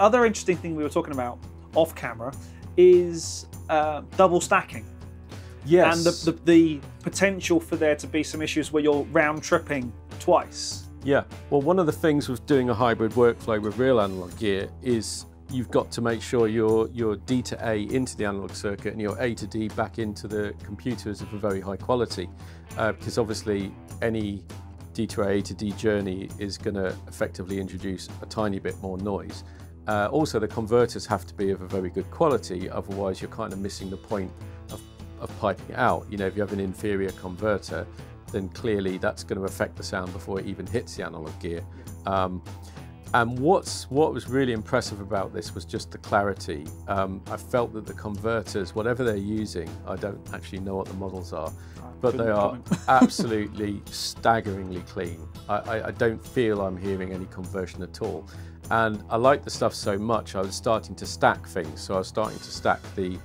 other interesting thing we were talking about off camera is uh, double stacking. Yes. And the, the, the potential for there to be some issues where you're round tripping twice. Yeah. Well, one of the things with doing a hybrid workflow with real analog gear is you've got to make sure your your D to A into the analog circuit and your A to D back into the computer is of a very high quality, uh, because obviously any D to A to D journey is going to effectively introduce a tiny bit more noise. Uh, also, the converters have to be of a very good quality, otherwise you're kind of missing the point of, of piping it out. You know, if you have an inferior converter, then clearly that's going to affect the sound before it even hits the analog gear. Um, and what's what was really impressive about this was just the clarity. Um, I felt that the converters, whatever they're using, I don't actually know what the models are, but they are absolutely staggeringly clean. I, I, I, don't feel I'm hearing any conversion at all. And I liked the stuff so much, I was starting to stack things. So I was starting to stack the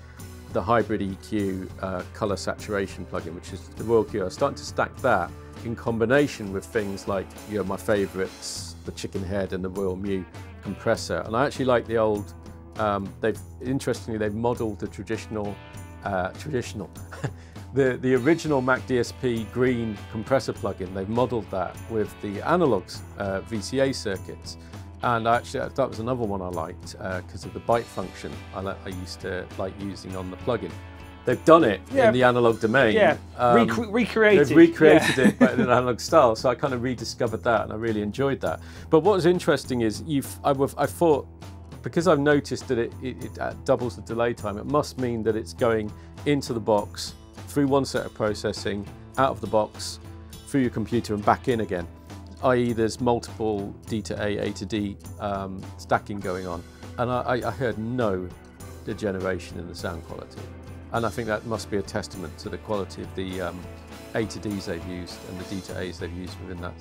the hybrid EQ uh, color saturation plugin, which is the Royal Q. I was starting to stack that in combination with things like you know my favorites the chicken head and the Royal Mu compressor. And I actually like the old, um, they've, interestingly, they've modeled the traditional, uh, traditional, the, the original McDSP green compressor plugin, they've modeled that with the analogs uh, VCA circuits. And actually, that was another one I liked because uh, of the byte function I, I used to like using on the plugin. They've done it yeah. in the analog domain. Yeah, um, Rec recreated. They've recreated yeah. it but in an analog style. So I kind of rediscovered that, and I really enjoyed that. But what was interesting is you've I, I thought because I've noticed that it, it, it uh, doubles the delay time. It must mean that it's going into the box through one set of processing, out of the box, through your computer, and back in again. I.e., there's multiple D to A, A to D um, stacking going on, and I, I heard no degeneration in the sound quality. And I think that must be a testament to the quality of the um, A to Ds they've used and the D to As they've used within that